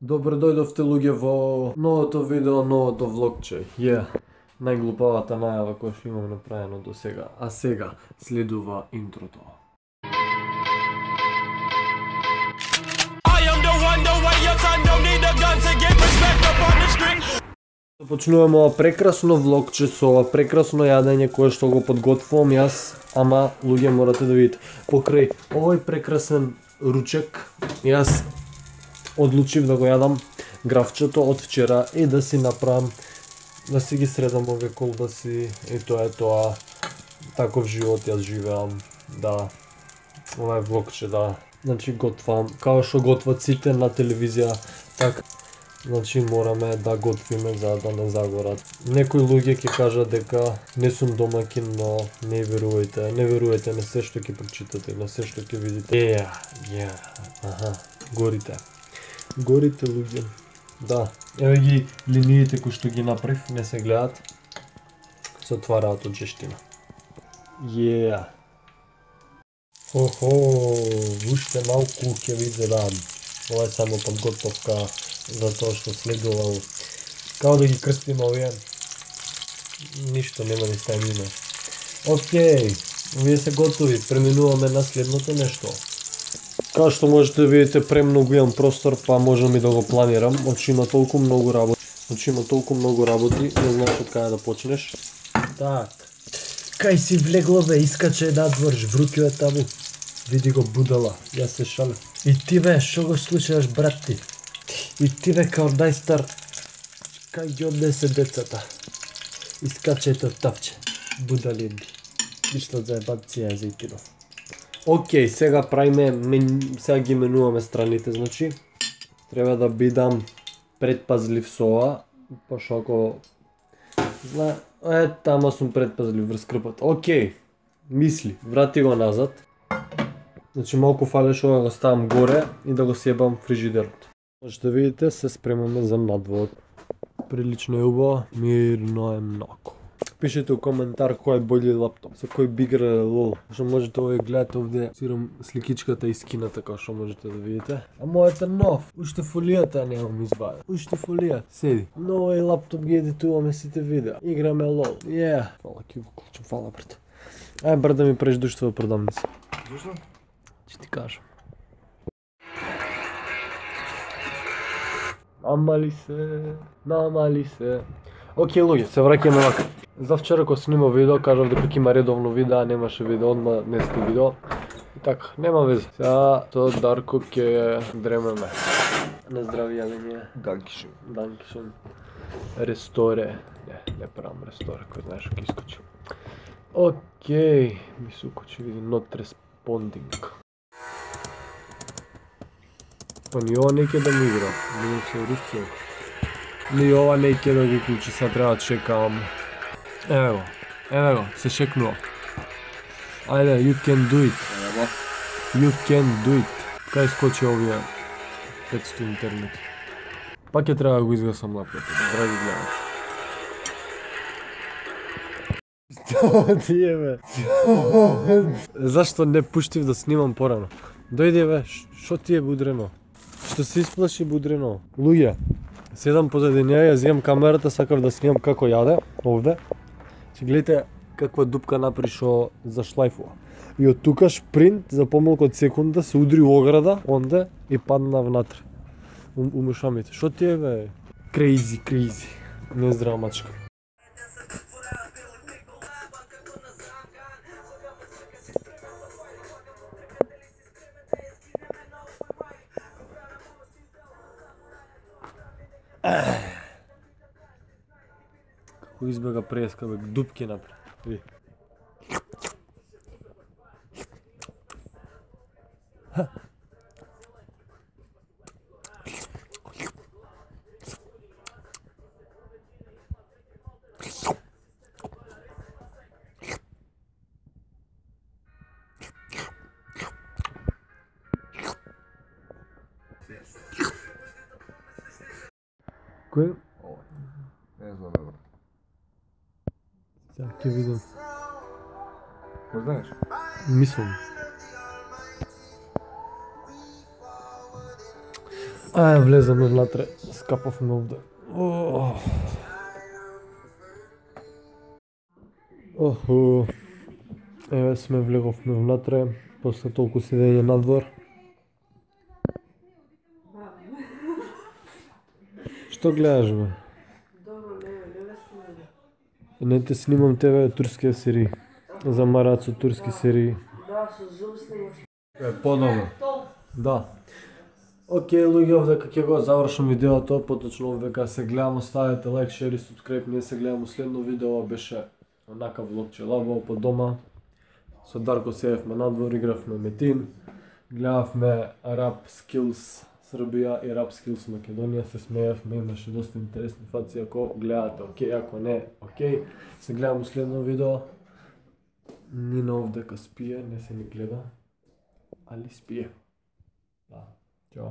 добро дојдовте луѓе во новото видео, новото влогче. Ја, yeah. најглупавата најава која што имам направено до сега. А сега следува интрото. Почнуваме ова прекрасно влогче со ова прекрасно јадење кое што го подготвувам јас, ама луѓе морате да видите. Покрај овој прекрасен ручек, јас одлучив да го јадам графчето од вчера и да си направам да си ги средам овие колбаси да и тоа е тоа. Таков живот јас живеам, да. Ова е влогче, да. Значи готвам, као што готват сите на телевизија, така Значи мораме да готвиме за да не загорат. Некои луѓе ќе кажат дека не сум домакин, но не верувајте. Не верувајте на се што ќе прочитате, на се што ќе видите. Е, ја, аха, горите. Горите луѓе. Да, еве ги линиите кои што ги направив, не се гледат. Се отвараат од жештина. Ја. Охо, уште малку ќе ви дам. Ова е само подготовка за тоа што следува. Као да ги крстим овие. Ништо нема ни стајмина. Океј, вие се готови, преминуваме на следното нешто. Као што можете да видите, премногу имам простор, па можам и да го планирам. Очи има толку многу работи. Очи има толку многу работи, не знаеш од каде да почнеш. Так. Кај си влегло бе, искаче да двориш, е табу. Види го будала, јас се шале. И ти бе, шо го слушаш брат ти? И ти бе као најстар, кај ги однесе децата? Искаче од тавче, будалинди. Ништо за ебанција за итинов. Океј, сега правиме, мен, сега ги менуваме страните, значи. Треба да бидам предпазлив со ова, пошто ако Зна, е, тама сум предпазлив врз крпот. Океј, мисли, врати го назад. Значи малку фалеш ова го ставам горе и да го сјебам фрижидерот. Па што видите, се спремаме за надвор. Прилично е убаво, мирно е многу. Пишете у коментар кој е бољи лаптоп, со кој би играле лол. Што можете овој гледате овде, сирам сликичката искината како што можете да видите. А мојот е нов, уште фолијата немам избавен. Уште фолија, седи. Но овој лаптоп ги едитуваме сите видеа. Играме лол. Ја. Yeah. Фала, ќе го клучам, фала брат. Ај брат да ми преш душтва продавница. Зошто? Ќе ти кажам. Намали се, намали се. Океј луѓе, се враќаме вака. За вчера кога снимав видео, кажав дека ќе има редовно видео, а немаше видео, одма не сте видео. И така, нема везе. Сега тоа Дарко ќе дремеме. На здравје, јавење. Данкишен. Данкишен. Ресторе. Не, не правам ресторе, кој знаеш ќе искочи. Океј, ми се укочи, види, not responding. Па ни ова не ќе да ми игра, не се рускиот. Ни ова не ќе да го клучи, сега треба да чекам. Еве го, еве го, се шекнува. Ајде, you can do it, you can do it. Кај скочи овие 500 интернет. Па ќе треба да го изгасам лаптопот, драги гледач. Тие бе. Зашто не пуштив да снимам порано? Дојди бе, ш- шо ти е будрено? Што се исплаши будрено? Луѓе, седам позади неа, ја земам камерата, сакав да снимам како јаде, овде. Че гледате каква дупка направи што зашлајфува. И од тука шпринт за помалку од секунда се удри у ограда, онде и падна внатре. У, у мушамите. Ти е бе? Крейзи, крейзи. Нездрава мачка. Како избега преска, бе, дупки напред. Кој? Не знам, брат. Сега ќе видам. Кој знаеш? Мислам. Ај, влезаме внатре, скапавме овде. Ох. Оху. Еве сме влеговме внатре, после толку седење надвор. Што гледаш бе? Добро, не, не ме снимаме. Не те снимам тебе турски серии. Замарат со турски серии. Да, со зум снимаш. Е, подобро. Да. Океј, луѓе, овде ќе го завршам видеото, поточно овде кога се гледам, оставете лайк, шер и subscribe, ние се гледаме следно видео, ова беше онака влогче лабо по дома. Со Дарко седевме надвор, игравме метин, гледавме Rap Skills Србија и Rap Skills Македонија, се смеевме, имаше доста интересни фаци, ако гледате, окей, ако не, окей. Се гледаме следно видео. Нина овдека спие, не се ни гледа, али спие. Да. Чао.